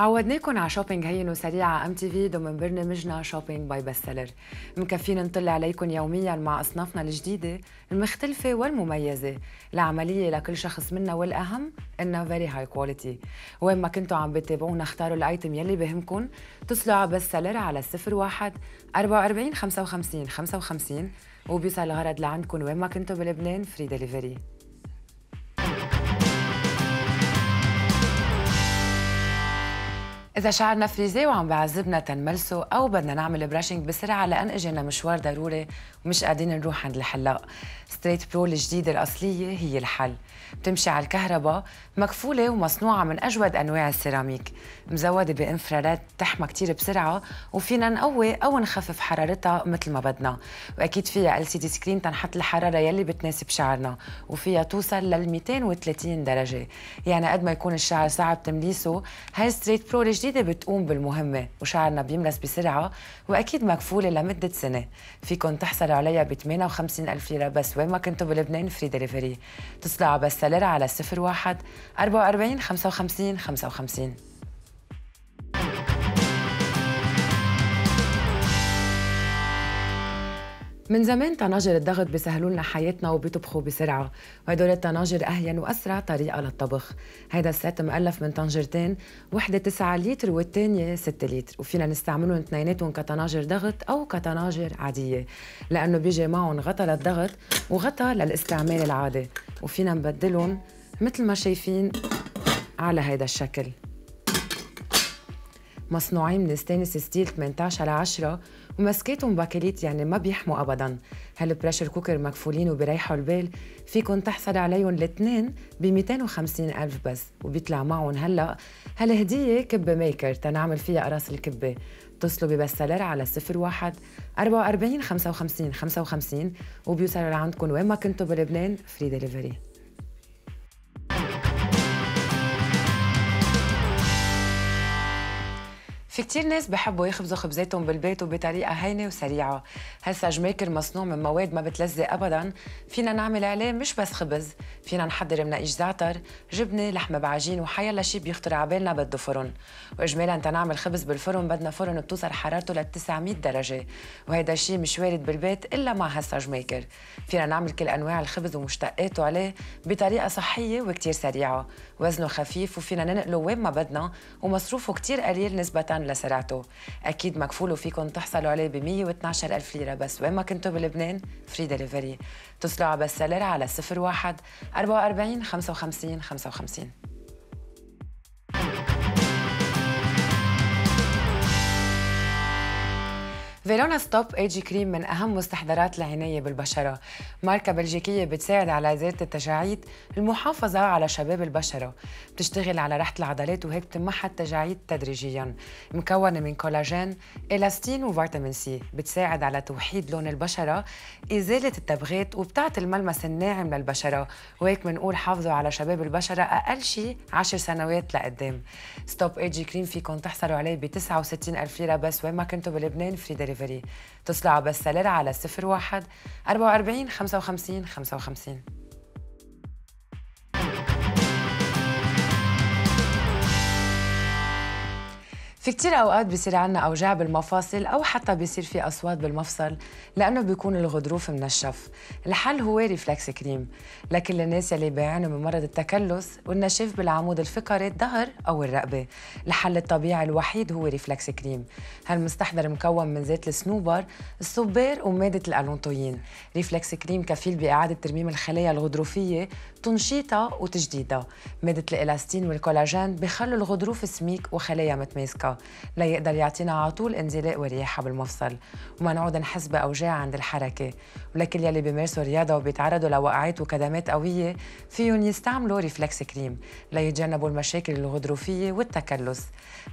عودناكم على shopping هين وسريع على ام تي في ضمن برنامجنا shopping by Best Seller مكفين نطل عليكم يوميا مع أصنافنا الجديدة المختلفة والمميزة. العملية لكل شخص منا والأهم إنها very high quality وين ما كنتوا عم بتابعونا اختاروا ال items يلي بهمكم. اتصلوا على Best Seller على 01 44 55 55 وبيوصل الغرض لعندكم وين ما كنتوا بلبنان free delivery إذا شعرنا frisé وعم بعذبنا لنملسه أو بدنا نعمل brushing بسرعة لأن إجينا مشوار ضروري ومش قادرين نروح عند الحلاق. Straight Pro الجديدة الأصلية هي الحل. بتمشي على الكهرباء مكفولة ومصنوعة من أجود أنواع السيراميك. مزودة ب infrarouge تحمى كتير بسرعة وفينا نقوي أو نخفف حرارتها مثل ما بدنا. وأكيد فيها display screen تنحط الحرارة يلي بتناسب شعرنا وفيها توصل لل 230 درجة. يعني قد ما يكون الشعر صعب تمليسه هاي Straight Pro الجديدة بتقوم بالمهمة وشعرنا بيملس بسرعة وأكيد مكفولة لمدة سنة. فيكن تحصلوا عليها ب 58 ألف ليرة بس وين ما كنتوا بلبنان free delivery اتصلوا على Best Seller على 01 44 55 55 من زمان طناجر الضغط بيسهلوا لنا حياتنا وبيطبخوا بسرعة. وهدول الطناجر أهين وأسرع طريقة للطبخ. هيدا ال set مؤلف من طنجرتين وحدة 9 لتر والثانية 6 لتر. وفينا نستعملهم اثنيناتهم كطناجر ضغط أو كطناجر عادية. لأنه بيجي معهم غطا للضغط وغطا للاستعمال العادي. وفينا نبدلهم مثل ما شايفين على هيدا الشكل. مصنوعين من stainless steel 18 على 10 ومسكاتهم bakelite يعني ما بيحموا ابدا. هال pressure cooker مكفولين وبريحوا البال؟ فيكن تحصل عليهم الاثنين ب 250 ألف بس وبيطلع معهم هلأ. هالهدية كبة maker تنعمل فيها قراص الكبة؟ اتصلوا ب Best Seller على 01 44 55 55 وبيوصلوا لعندكم وين ما كنتوا بلبنان free delivery في كتير ناس بحبوا يخبزوا خبزاتهم بالبيت وبطريقة هينة وسريعة. هالساج maker مصنوع من مواد ما بتلزق أبدا. فينا نعمل عليه مش بس خبز فينا نحضر مناقيش زعتر جبنة لحمة بعجين وحيلا شي بيخطر على بالنا بده فرن. وإجمالا تنعمل خبز بالفرن بدنا فرن بتوصل حرارته ل 900 درجة. وهيدا الشيء مش وارد بالبيت إلا مع هالساج maker فينا نعمل كل أنواع الخبز ومشتقاته عليه بطريقة صحية وكتير سريعة. وزنه خفيف وفينا ننقله وين ما بدنا. ومصروفه كتير قليل نسبة لسرعته. أكيد مكفول وفيكم تحصلوا عليه ب 112 ألف ليرة بس. وين ما كنتوا بلبنان free delivery اتصلوا على Best Seller على 01 44 55 55 Verona Stop Age Cream من أهم مستحضرات العناية بالبشرة. ماركة بلجيكية بتساعد على ازاله التجاعيد المحافظة على شباب البشرة. بتشتغل على راحه العضلات وهيك بتمحى التجاعيد تدريجيا. مكونة من كولاجين إلاستين وفيتامين C. بتساعد على توحيد لون البشرة إزالة التبقعات وبتعطي الملمس الناعم للبشرة. وهيك بنقول حافظوا على شباب البشرة أقل شيء 10 سنوات لقدام. Stop Age Cream فيكم تحصلوا عليه ب 69 ألف ليرة بس. وين ما كنتوا بلبنان free delivery اتصلوا على Best Seller على 01 44 55 55 في كتير أوقات بصير عنا أوجاع بالمفاصل أو حتى بيصير في أصوات بالمفصل لأنه بيكون الغضروف منشف الحل هو Reflex Cream لكل الناس يلي بيعانوا من مرض التكلس والنشاف بالعمود الفقري الظهر أو الرقبة. الحل الطبيعي الوحيد هو Reflex Cream. هالمستحضر مكون من زيت الصنوبر الصبار ومادة ال allantoin. Reflex Cream كفيل بإعادة ترميم الخلايا الغضروفية تنشيطها وتجديدها مادة الإلاستين والكولاجين بخلوا الغضروف سميك وخلاياه متماسكة. ليقدر يعطينا على طول انزلاق ورياحه بالمفصل وما نعود نحس باوجاع عند الحركة. ولكل يلي بيمارسوا رياضة وبيتعرضوا لوقعات وكدمات قوية فيهم يستعملوا Reflex Cream ليتجنبوا المشاكل الغضروفية والتكلس.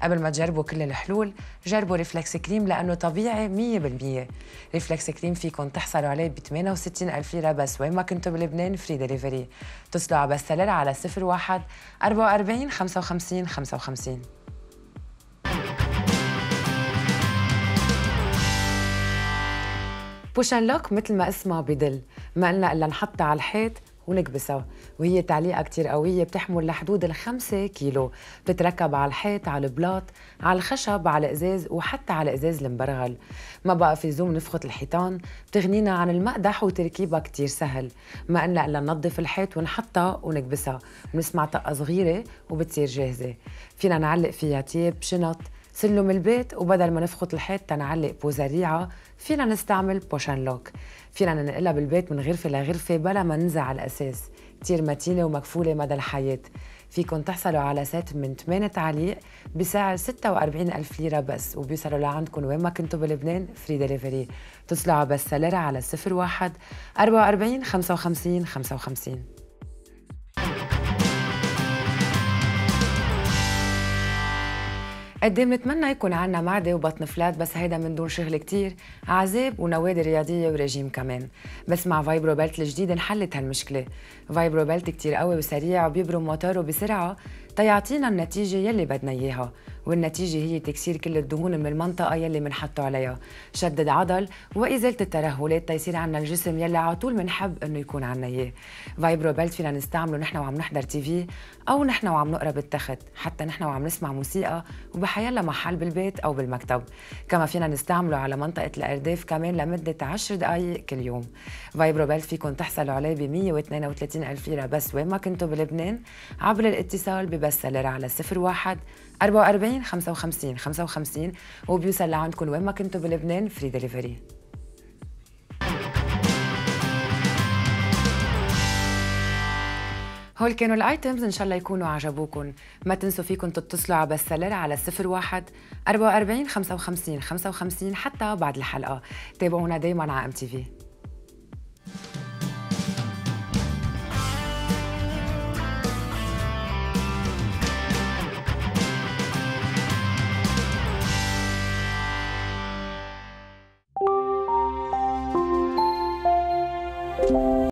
قبل ما تجربوا كل الحلول جربوا Reflex Cream لأنه طبيعي 100% Reflex Cream فيكم تحصلوا عليه ب 68 ألف ليرة بس وين ما كنتوا بلبنان free delivery اتصلوا على Best Seller على 01 44 55 55 Push n Lock مثل ما اسمها بدل. ما علينا إلا نحطها على الحيط ونكبسها وهي تعليقة كتير قوية بتحمل لحدود الخمسة كيلو. بتتركب على الحيط على البلاط على الخشب على الإزاز وحتى على إزاز المبرغل. ما بقى في لزوم نفخت الحيطان. بتغنينا عن المقدح وتركيبها كتير سهل. ما علينا إلا ننظف الحيط ونحطها ونكبسها. ونسمع طقة صغيرة وبتصير جاهزة. فينا نعلق فيها تياب شنط سلم البيت وبدل ما نفخت الحيط تنعلق بوزاريعة. فينا نستعمل Push n Lock. فينا ننقلها بالبيت من غرفة لغرفة بلا ما ننزع الأساس. كتير متينة ومكفولة مدى الحياة. فيكن تحصلوا على set من 8 تعليق بسعر 46 ألف ليرة بس وبيوصلوا لعندكم وين ما كنتوا بلبنان free delivery اتصلوا على Best Seller على 01 44 55 55 قد بنتمنى يكون عنا معدة وبطن flat بس هيدا من دون شغل كتير عذاب ونوادي رياضية ورجيم كمان. بس مع Vibro Belt الجديد انحلت هالمشكلة. Vibro Belt كتير قوي وسريع وبيبرم موتوره بسرعة تيعطينا النتيجة يلي بدنا إياها. والنتيجة هي تكسير كل الدهون من المنطقة يلي منحطه عليها. شد العضل وإزالة الترهلات تيصير عنا الجسم يلي على طول بنحب إنه يكون عنا إياه. Vibro Belt فينا نستعمله نحن وعم نحضر TV أو نحن وعم نقرأ بالتخت. حتى نحن وعم نسمع موسيقى وبحيلا محل بالبيت أو بالمكتب. كما فينا نستعمله على منطقة الأرداف كمان لمدة 10 دقايق كل يوم. Vibro Belt فيكم تحصلوا عليه ب 132 ألف ليرة بس وين ما كنتوا بلبنان عبر الاتصال ب Best Seller على 01 44 55 55 وبيوصل لعندكم وين ما كنتوا بلبنان free delivery هول كانوا ال items إن شاء الله يكونوا عجبوكم ما تنسوا فيكم تتصلوا على Best Seller على 01 44 55 55 حتى بعد الحلقة. تابعونا دايما على MTV